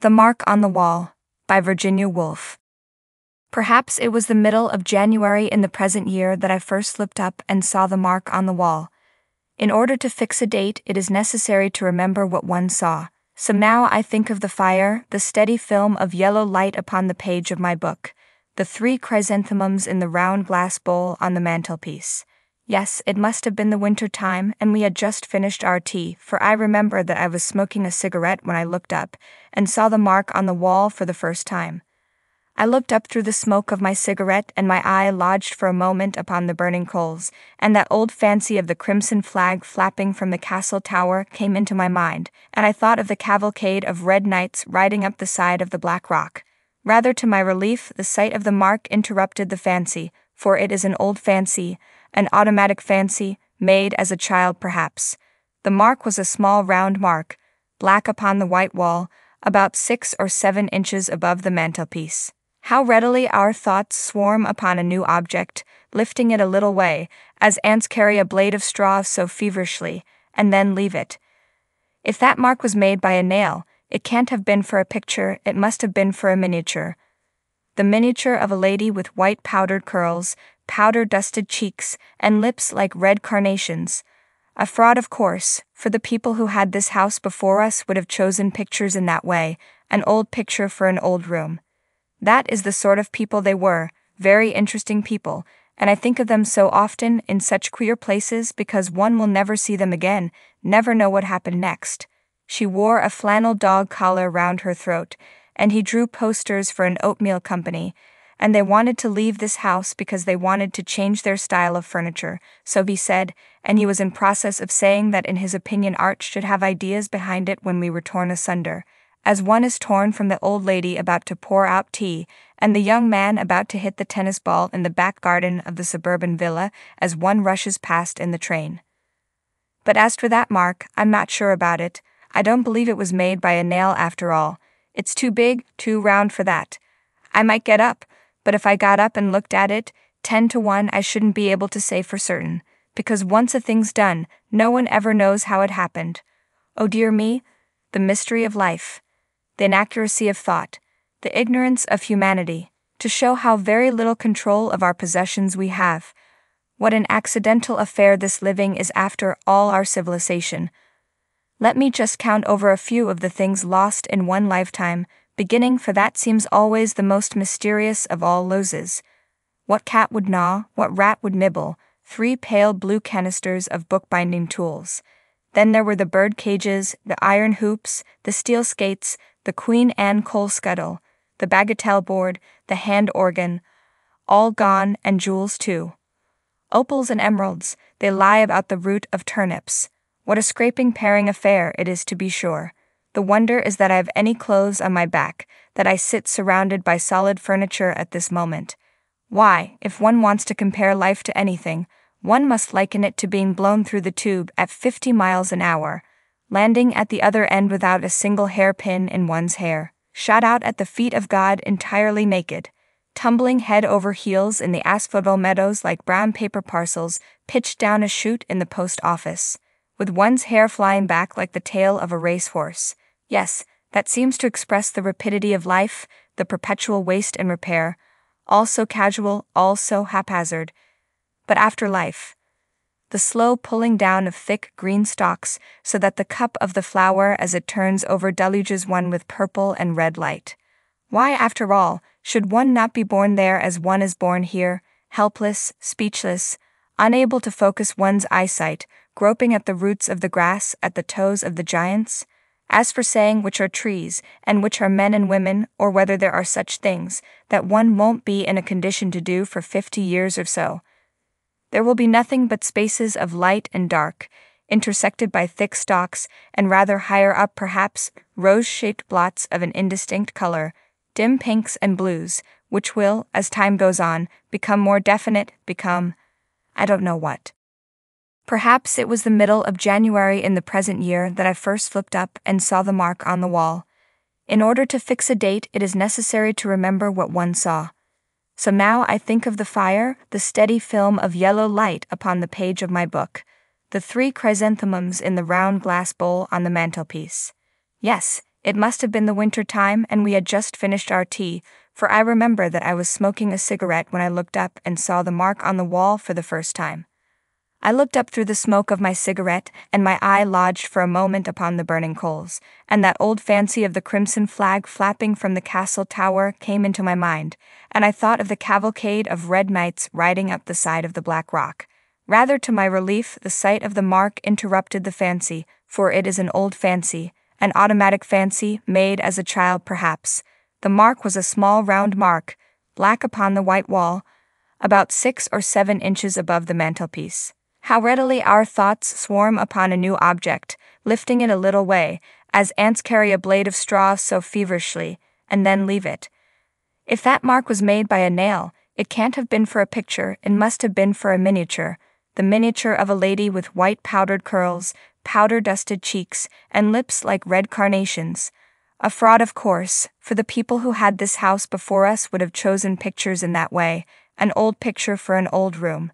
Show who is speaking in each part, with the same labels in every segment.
Speaker 1: The Mark on the Wall by Virginia Woolf. Perhaps it was the middle of January in the present year that I first looked up and saw the mark on the wall. In order to fix a date, it is necessary to remember what one saw. So now I think of the fire, the steady film of yellow light upon the page of my book, the three chrysanthemums in the round glass bowl on the mantelpiece. Yes, it must have been the winter time, and we had just finished our tea, for I remember that I was smoking a cigarette when I looked up and saw the mark on the wall for the first time. I looked up through the smoke of my cigarette, and my eye lodged for a moment upon the burning coals, and that old fancy of the crimson flag flapping from the castle tower came into my mind, and I thought of the cavalcade of red knights riding up the side of the black rock. Rather to my relief, the sight of the mark interrupted the fancy, for it is an old fancy, an automatic fancy, made as a child perhaps. The mark was a small round mark, black upon the white wall, about six or seven inches above the mantelpiece. How readily our thoughts swarm upon a new object, lifting it a little way, as ants carry a blade of straw so feverishly, and then leave it. If that mark was made by a nail, it can't have been for a picture, it must have been for a miniature. The miniature of a lady with white powdered curls, powder dusted cheeks, and lips like red carnations. A fraud, of course, for the people who had this house before us would have chosen pictures in that way, an old picture for an old room. That is the sort of people they were, very interesting people, and I think of them so often in such queer places because one will never see them again, never know what happened next. She wore a flannel dog collar round her throat, and he drew posters for an oatmeal company, and they wanted to leave this house because they wanted to change their style of furniture, so he said, and he was in process of saying that in his opinion art should have ideas behind it when we were torn asunder, as one is torn from the old lady about to pour out tea, and the young man about to hit the tennis ball in the back garden of the suburban villa as one rushes past in the train. But as for that mark, I'm not sure about it. I don't believe it was made by a nail after all. It's too big, too round for that. I might get up, but if I got up and looked at it, ten to one I shouldn't be able to say for certain, because once a thing's done, no one ever knows how it happened. Oh dear me, the mystery of life, the inaccuracy of thought, the ignorance of humanity, to show how very little control of our possessions we have. What an accidental affair this living is after all our civilization. Let me just count over a few of the things lost in one lifetime beginning for that seems always the most mysterious of all loses. What cat would gnaw, what rat would nibble, three pale blue canisters of bookbinding tools. Then there were the bird cages, the iron hoops, the steel skates, the Queen Anne coal scuttle, the bagatelle board, the hand organ, all gone, and jewels too. Opals and emeralds, they lie about the root of turnips. What a scraping paring affair it is to be sure. The wonder is that I have any clothes on my back, that I sit surrounded by solid furniture at this moment. Why, if one wants to compare life to anything, one must liken it to being blown through the tube at 50 miles an hour, landing at the other end without a single hairpin in one's hair, shot out at the feet of God entirely naked, tumbling head over heels in the asphodel meadows like brown paper parcels pitched down a chute in the post office, with one's hair flying back like the tail of a racehorse Yes, that seems to express the rapidity of life, the perpetual waste and repair, all so casual, all so haphazard. But after life, the slow pulling down of thick green stalks so that the cup of the flower as it turns over deluges one with purple and red light. Why, after all, should one not be born there as one is born here, helpless, speechless, unable to focus one's eyesight, groping at the roots of the grass, at the toes of the giants? As for saying which are trees, and which are men and women, or whether there are such things, that one won't be in a condition to do for fifty years or so. There will be nothing but spaces of light and dark, intersected by thick stalks, and rather higher up, perhaps, rose shaped blots of an indistinct color, dim pinks and blues, which will, as time goes on, become more definite, become I don't know what. Perhaps it was the middle of January in the present year that I first looked up and saw the mark on the wall. In order to fix a date, it is necessary to remember what one saw. So now I think of the fire, the steady film of yellow light upon the page of my book, the three chrysanthemums in the round glass bowl on the mantelpiece. Yes, It must have been the winter time, and we had just finished our tea, for I remember that I was smoking a cigarette when I looked up and saw the mark on the wall for the first time. I looked up through the smoke of my cigarette, and my eye lodged for a moment upon the burning coals, and that old fancy of the crimson flag flapping from the castle tower came into my mind, and I thought of the cavalcade of red knights riding up the side of the black rock. Rather to my relief, the sight of the mark interrupted the fancy, for it is an old fancy, an automatic fancy, made as a child perhaps. The mark was a small round mark, black upon the white wall, about six or seven inches above the mantelpiece. How readily our thoughts swarm upon a new object, lifting it a little way, as ants carry a blade of straw so feverishly, and then leave it. If that mark was made by a nail, it can't have been for a picture, it must have been for a miniature, the miniature of a lady with white powdered curls, powder dusted cheeks, and lips like red carnations. A fraud, of course, for the people who had this house before us would have chosen pictures in that way, an old picture for an old room.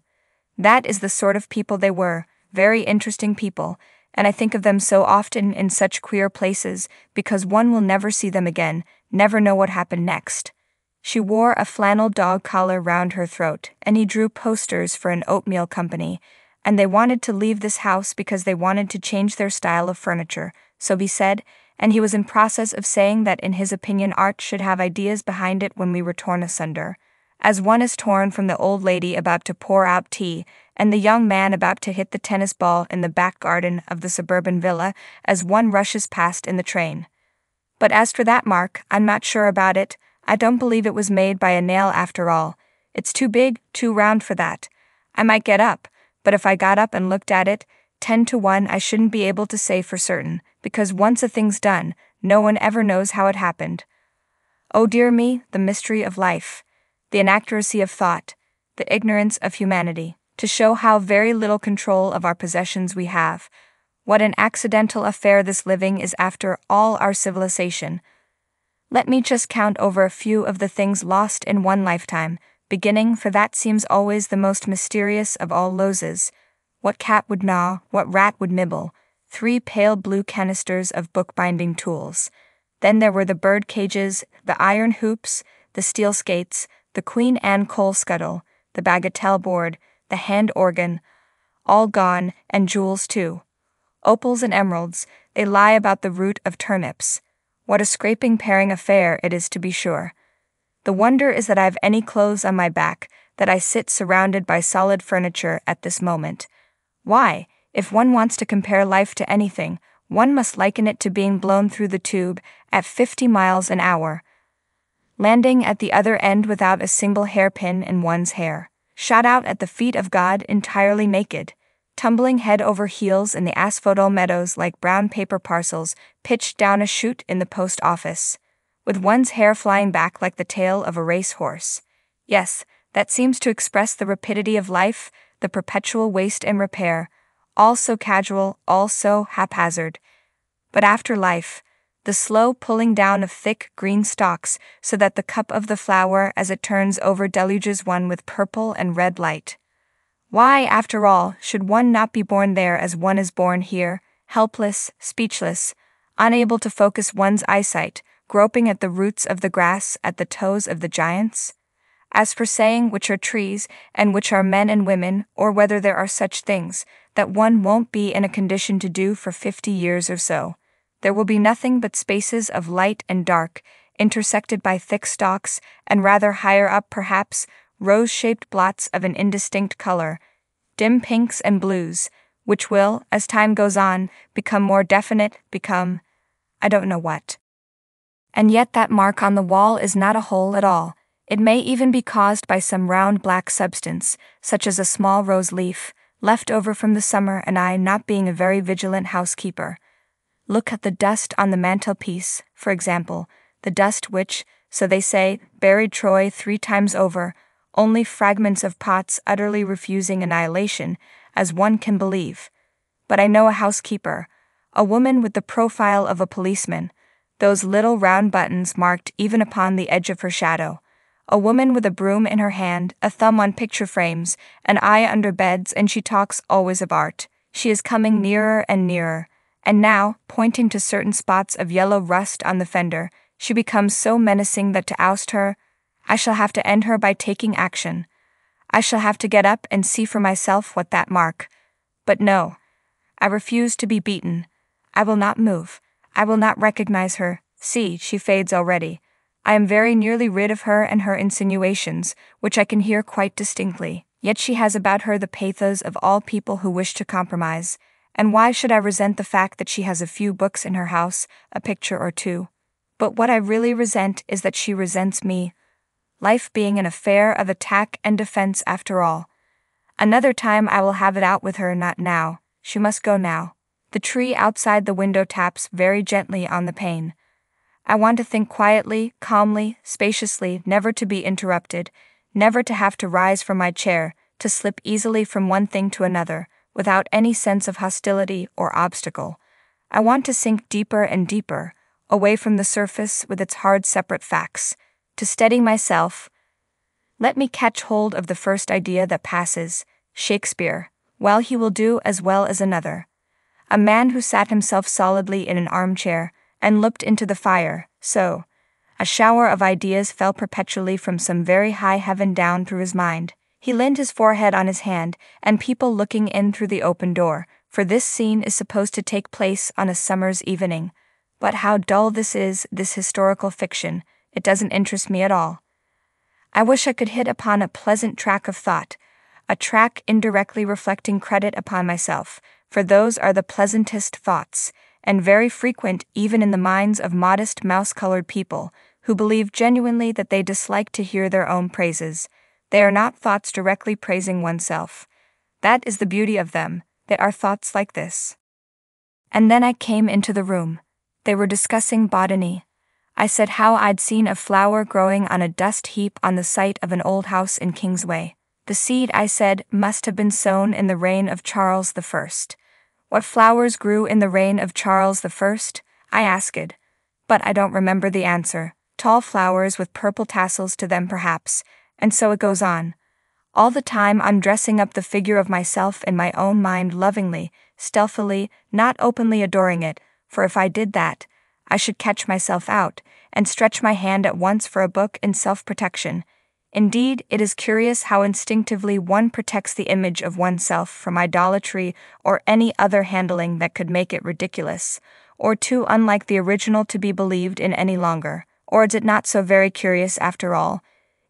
Speaker 1: That is the sort of people they were, very interesting people, and I think of them so often in such queer places because one will never see them again, never know what happened next. She wore a flannel dog collar round her throat, and he drew posters for an oatmeal company, and they wanted to leave this house because they wanted to change their style of furniture, so he said, and he was in process of saying that in his opinion art should have ideas behind it when we were torn asunder as one is torn from the old lady about to pour out tea and the young man about to hit the tennis ball in the back garden of the suburban villa as one rushes past in the train. But as for that mark, I'm not sure about it. I don't believe it was made by a nail after all. It's too big, too round for that. I might get up, but if I got up and looked at it, ten to one I shouldn't be able to say for certain, because once a thing's done, no one ever knows how it happened. Oh dear me, the mystery of life the inaccuracy of thought, the ignorance of humanity, to show how very little control of our possessions we have, what an accidental affair this living is after all our civilization. Let me just count over a few of the things lost in one lifetime, beginning, for that seems always the most mysterious of all loses. What cat would gnaw, what rat would nibble, three pale blue canisters of bookbinding tools. Then there were the bird cages, the iron hoops, the steel skates, the Queen Anne coal scuttle, the bagatelle board, the hand organ, all gone, and jewels too. Opals and emeralds, they lie about the root of turnips. What a scraping paring affair it is to be sure. The wonder is that I have any clothes on my back, that I sit surrounded by solid furniture at this moment. Why, if one wants to compare life to anything, one must liken it to being blown through the tube at 50 miles an hour, landing at the other end without a single hairpin in one's hair, shot out at the feet of God entirely naked, tumbling head over heels in the asphodel meadows like brown paper parcels pitched down a chute in the post office, with one's hair flying back like the tail of a race horse. Yes, that seems to express the rapidity of life, the perpetual waste and repair, all so casual, all so haphazard. But after life, the slow pulling down of thick green stalks so that the cup of the flower as it turns over deluges one with purple and red light. Why, after all, should one not be born there as one is born here, helpless, speechless, unable to focus one's eyesight, groping at the roots of the grass at the toes of the giants? As for saying which are trees and which are men and women, or whether there are such things, that one won't be in a condition to do for fifty years or so there will be nothing but spaces of light and dark, intersected by thick stalks, and rather higher up, perhaps, rose shaped blots of an indistinct color, dim pinks and blues, which will, as time goes on, become more definite, become I don't know what. And yet, that mark on the wall is not a hole at all. It may even be caused by some round black substance, such as a small rose leaf, left over from the summer, and I not being a very vigilant housekeeper. Look at the dust on the mantelpiece, for example, the dust which, so they say, buried Troy three times over, only fragments of pots utterly refusing annihilation, as one can believe. But I know a housekeeper, a woman with the profile of a policeman, those little round buttons marked even upon the edge of her shadow, a woman with a broom in her hand, a thumb on picture frames, an eye under beds, and she talks always of art. She is coming nearer and nearer And now, pointing to certain spots of yellow rust on the fender, she becomes so menacing that to oust her, I shall have to end her by taking action. I shall have to get up and see for myself what that mark. But no, I refuse to be beaten. I will not move. I will not recognize her. See, she fades already. I am very nearly rid of her and her insinuations, which I can hear quite distinctly. Yet she has about her the pathos of all people who wish to compromise. And why should I resent the fact that she has a few books in her house, a picture or two? But what I really resent is that she resents me. Life being an affair of attack and defense after all. Another time I will have it out with her, not now. She must go now. The tree outside the window taps very gently on the pane. I want to think quietly, calmly, spaciously, never to be interrupted, never to have to rise from my chair, to slip easily from one thing to another, without any sense of hostility or obstacle. I want to sink deeper and deeper, away from the surface with its hard separate facts, to steady myself. Let me catch hold of the first idea that passes Shakespeare, well, he will do as well as another. A man who sat himself solidly in an armchair and looked into the fire, so. A shower of ideas fell perpetually from some very high heaven down through his mind. He leaned his forehead on his hand, and people looking in through the open door, for this scene is supposed to take place on a summer's evening. But how dull this is, this historical fiction, it doesn't interest me at all. I wish I could hit upon a pleasant track of thought, a track indirectly reflecting credit upon myself, for those are the pleasantest thoughts, and very frequent even in the minds of modest mouse colored people, who believe genuinely that they dislike to hear their own praises. They are not thoughts directly praising oneself. That is the beauty of them, they are thoughts like this. And then I came into the room. They were discussing botany. I said how I'd seen a flower growing on a dust heap on the site of an old house in Kingsway. The seed, I said, must have been sown in the reign of Charles the First. What flowers grew in the reign of Charles the First? I asked. But I don't remember the answer. Tall flowers with purple tassels to them, perhaps, and so it goes on. All the time I'm dressing up the figure of myself in my own mind lovingly, stealthily, not openly adoring it, for if I did that, I should catch myself out, and stretch my hand at once for a book in self protection, Indeed, it is curious how instinctively one protects the image of oneself from idolatry or any other handling that could make it ridiculous, or too unlike the original to be believed in any longer. Or is it not so very curious after all?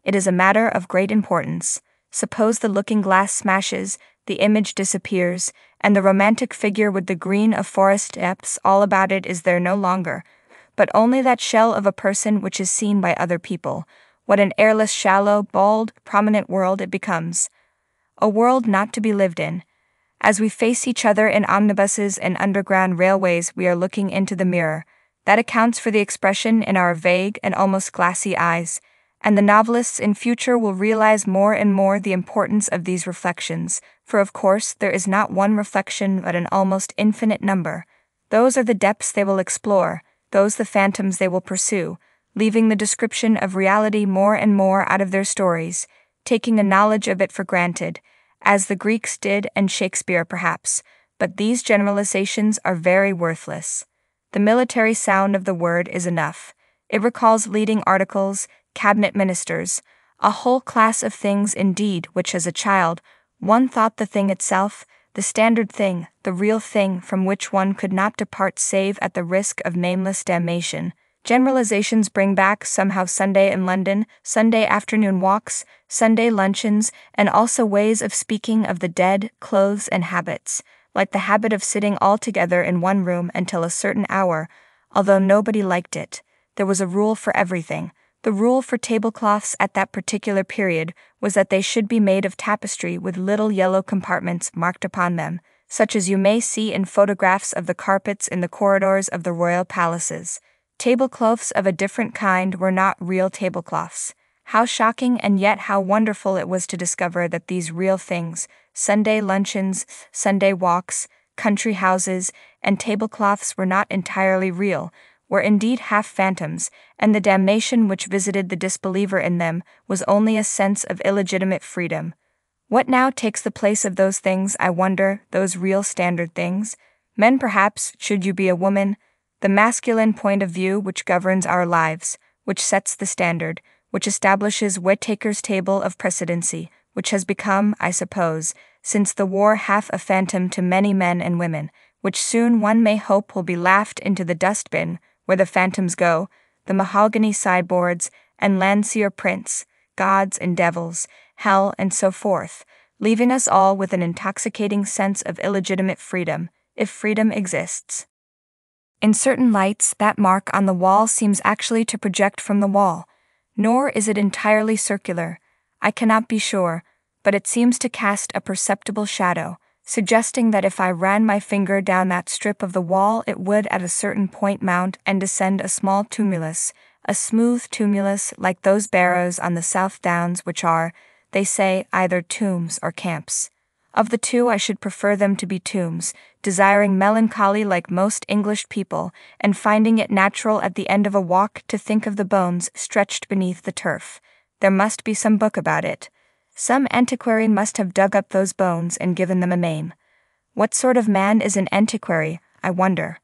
Speaker 1: It is a matter of great importance. Suppose the looking glass smashes, the image disappears, and the romantic figure with the green of forest depths all about it is there no longer, but only that shell of a person which is seen by other people what an airless, shallow, bald, prominent world it becomes. A world not to be lived in. As we face each other in omnibuses and underground railways, we are looking into the mirror. That accounts for the expression in our vague and almost glassy eyes, and the novelists in future will realize more and more the importance of these reflections, for of course there is not one reflection but an almost infinite number. Those are the depths they will explore, those the phantoms they will pursue, leaving the description of reality more and more out of their stories, taking a knowledge of it for granted, as the Greeks did and Shakespeare perhaps, but these generalizations are very worthless. The military sound of the word is enough. It recalls leading articles, cabinet ministers, a whole class of things indeed which as a child one thought the thing itself, the standard thing, the real thing from which one could not depart save at the risk of nameless damnation. Generalizations bring back somehow Sunday in London, Sunday afternoon walks, Sunday luncheons, and also ways of speaking of the dead, clothes, and habits, like the habit of sitting all together in one room until a certain hour, although nobody liked it. There was a rule for everything. The rule for tablecloths at that particular period was that they should be made of tapestry with little yellow compartments marked upon them, such as you may see in photographs of the carpets in the corridors of the royal palaces. Tablecloths of a different kind were not real tablecloths. How shocking and yet how wonderful it was to discover that these real things Sunday luncheons, Sunday walks, country houses, and tablecloths were not entirely real, were indeed half phantoms, and the damnation which visited the disbeliever in them was only a sense of illegitimate freedom. What now takes the place of those things, I wonder, those real standard things? Men, perhaps, should you be a woman, the masculine point of view which governs our lives, which sets the standard, which establishes Whitaker's table of precedency, which has become, I suppose, since the war half a phantom to many men and women, which soon one may hope will be laughed into the dustbin where the phantoms go, the mahogany sideboards, and Landseer prints, gods and devils, hell, and so forth, leaving us all with an intoxicating sense of illegitimate freedom, if freedom exists. In certain lights, that mark on the wall seems actually to project from the wall, nor is it entirely circular. I cannot be sure, but it seems to cast a perceptible shadow, suggesting that if I ran my finger down that strip of the wall, it would at a certain point mount and descend a small tumulus, a smooth tumulus like those barrows on the South Downs, which are, they say, either tombs or camps. Of the two, I should prefer them to be tombs, desiring melancholy like most English people, and finding it natural at the end of a walk to think of the bones stretched beneath the turf. There must be some book about it. Some antiquary must have dug up those bones and given them a name. What sort of man is an antiquary, I wonder?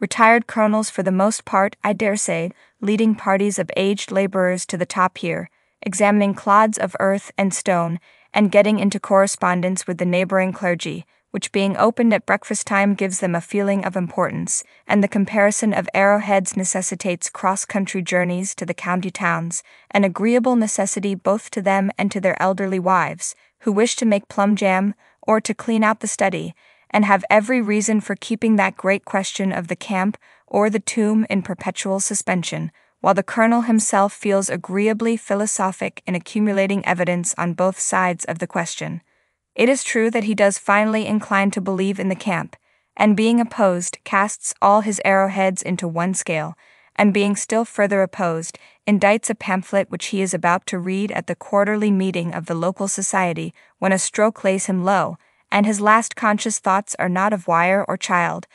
Speaker 1: Retired colonels, for the most part, I dare say, leading parties of aged laborers to the top here, examining clods of earth and stone and getting into correspondence with the neighboring clergy, which being opened at breakfast time gives them a feeling of importance, and the comparison of arrowheads necessitates cross country journeys to the county towns, an agreeable necessity both to them and to their elderly wives, who wish to make plum jam or to clean out the study, and have every reason for keeping that great question of the camp or the tomb in perpetual suspension while the colonel himself feels agreeably philosophic in accumulating evidence on both sides of the question. It is true that he does finally incline to believe in the camp, and being opposed, casts all his arrowheads into one scale, and being still further opposed, indites a pamphlet which he is about to read at the quarterly meeting of the local society when a stroke lays him low, and his last conscious thoughts are not of wire or child,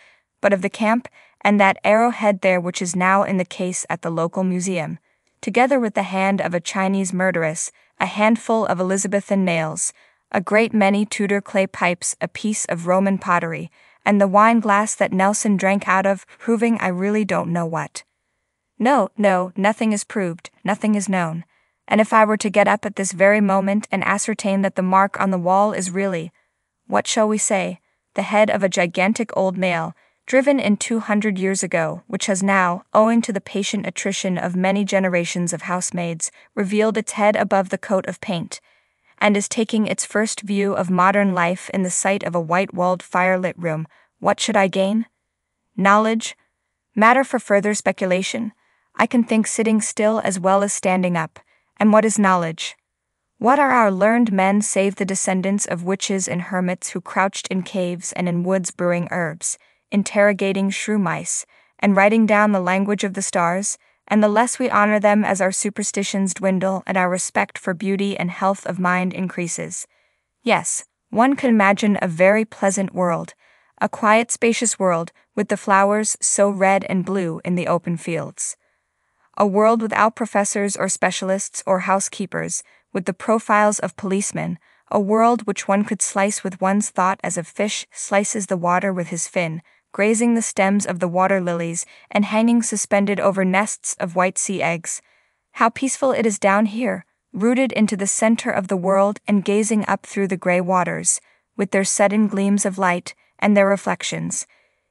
Speaker 1: but of the camp and that arrowhead there which is now in the case at the local museum, together with the hand of a Chinese murderess, a handful of Elizabethan nails, a great many Tudor clay pipes, a piece of Roman pottery, and the wine glass that Nelson drank out of, proving I really don't know what. No, no, nothing is proved, nothing is known. And if I were to get up at this very moment and ascertain that the mark on the wall is really, what shall we say, the head of a gigantic old male, driven in 200 years ago, which has now, owing to the patient attrition of many generations of housemaids, revealed its head above the coat of paint, and is taking its first view of modern life in the sight of a white walled firelit room, what should I gain? Knowledge? Matter for further speculation? I can think sitting still as well as standing up. And what is knowledge? What are our learned men save the descendants of witches and hermits who crouched in caves and in woods brewing herbs? interrogating shrew mice, and writing down the language of the stars, and the less we honor them as our superstitions dwindle and our respect for beauty and health of mind increases. Yes, one could imagine a very pleasant world, a quiet, spacious world with the flowers so red and blue in the open fields. A world without professors or specialists or housekeepers, with the profiles of policemen, a world which one could slice with one's thought as a fish slices the water with his fin, grazing the stems of the water lilies and hanging suspended over nests of white sea eggs. How peaceful it is down here, rooted into the center of the world and gazing up through the gray waters, with their sudden gleams of light and their reflections.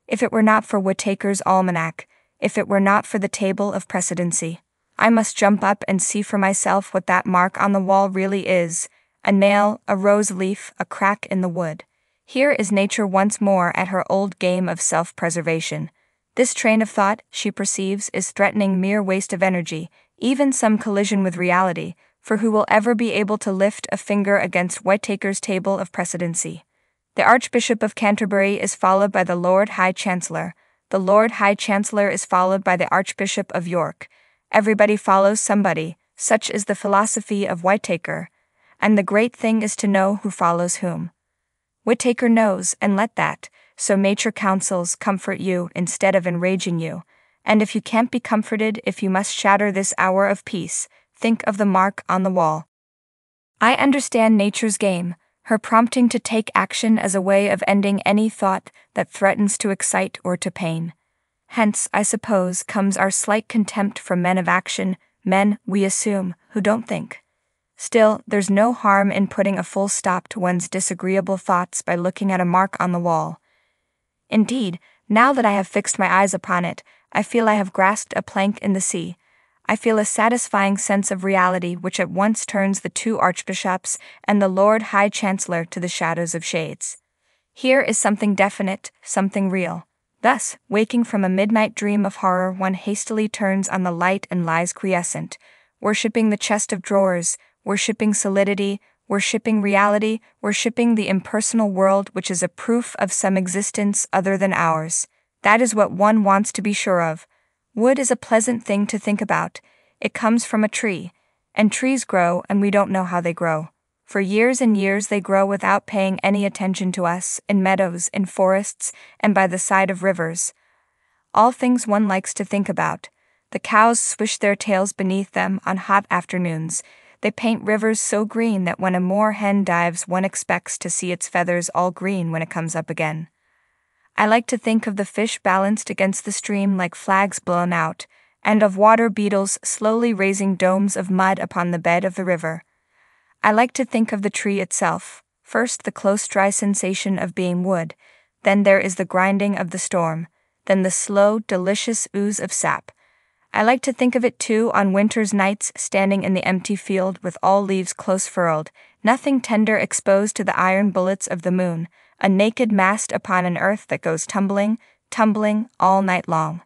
Speaker 1: If it were not for Whitaker's almanac, if it were not for the table of precedency, I must jump up and see for myself what that mark on the wall really is a nail, a rose leaf, a crack in the wood. Here is nature once more at her old game of self preservation. This train of thought, she perceives, is threatening mere waste of energy, even some collision with reality, for who will ever be able to lift a finger against Whitaker's table of precedency? The Archbishop of Canterbury is followed by the Lord High Chancellor. The Lord High Chancellor is followed by the Archbishop of York. Everybody follows somebody, such is the philosophy of Whitaker. And the great thing is to know who follows whom. Whitaker knows, and let that, so nature counsels, comfort you instead of enraging you. And if you can't be comforted, if you must shatter this hour of peace, think of the mark on the wall. I understand nature's game. her prompting to take action as a way of ending any thought that threatens to excite or to pain. Hence, I suppose, comes our slight contempt for men of action, men, we assume, who don't think. Still, there's no harm in putting a full stop to one's disagreeable thoughts by looking at a mark on the wall. Indeed, now that I have fixed my eyes upon it, I feel I have grasped a plank in the sea. I feel a satisfying sense of reality which at once turns the two archbishops and the Lord High Chancellor to the shadows of shades. Here is something definite, something real. Thus, waking from a midnight dream of horror, one hastily turns on the light and lies quiescent, worshipping the chest of drawers, worshipping solidity, worshipping reality, worshipping the impersonal world which is a proof of some existence other than ours. That is what one wants to be sure of. Wood is a pleasant thing to think about. It comes from a tree, and trees grow, and we don't know how they grow. For years and years they grow without paying any attention to us, in meadows, in forests, and by the side of rivers. All things one likes to think about. The cows swish their tails beneath them on hot afternoons, they paint rivers so green that when a moor hen dives, one expects to see its feathers all green when it comes up again. I like to think of the fish balanced against the stream like flags blown out, and of water beetles slowly raising domes of mud upon the bed of the river. I like to think of the tree itself, first the close dry sensation of being wood, then there is the grinding of the storm, then the slow, delicious ooze of sap, I like to think of it too on winter's nights, standing in the empty field with all leaves close furled, nothing tender exposed to the iron bullets of the moon, a naked mast upon an earth that goes tumbling, tumbling all night long.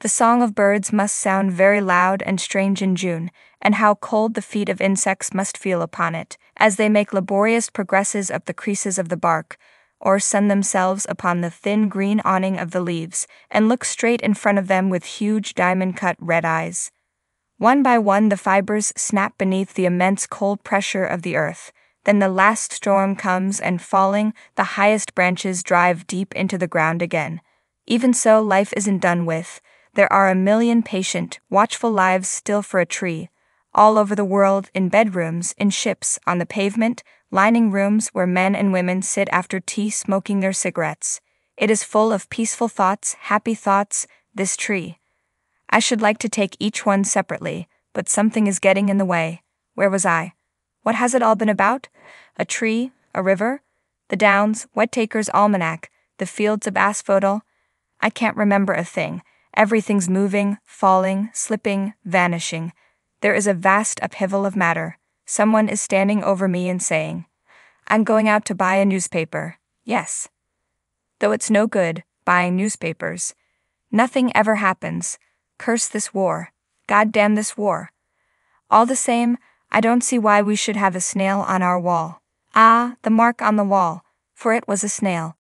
Speaker 1: The song of birds must sound very loud and strange in June, and how cold the feet of insects must feel upon it, as they make laborious progresses up the creases of the bark, or sun themselves upon the thin green awning of the leaves, and look straight in front of them with huge diamond cut red eyes. One by one, the fibers snap beneath the immense cold pressure of the earth. Then the last storm comes, and falling, the highest branches drive deep into the ground again. Even so, life isn't done with. There are a million patient, watchful lives still for a tree, all over the world, in bedrooms, in ships, on the pavement, lining rooms where men and women sit after tea smoking their cigarettes. It is full of peaceful thoughts, happy thoughts, this tree. I should like to take each one separately, but something is getting in the way. Where was I? What has it all been about? A tree? A river? The downs, Whitaker's almanac, the fields of asphodel? I can't remember a thing. Everything's moving, falling, slipping, vanishing. There is a vast upheaval of matter. Someone is standing over me and saying, I'm going out to buy a newspaper. Yes. Though it's no good, buying newspapers. Nothing ever happens. Curse this war. God damn this war. All the same, I don't see why we should have a snail on our wall. Ah, the mark on the wall, for it was a snail.